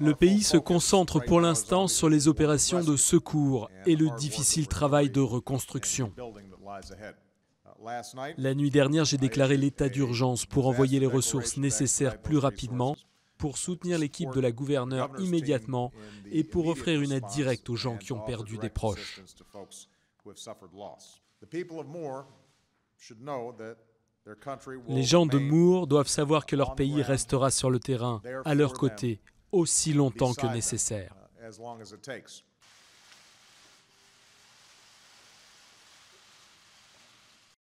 Le pays se concentre pour l'instant sur les opérations de secours et le difficile travail de reconstruction. La nuit dernière, j'ai déclaré l'état d'urgence pour envoyer les ressources nécessaires plus rapidement, pour soutenir l'équipe de la gouverneure immédiatement et pour offrir une aide directe aux gens qui ont perdu des proches. Les gens de Moore doivent savoir que leur pays restera sur le terrain, à leur côté, aussi longtemps que nécessaire.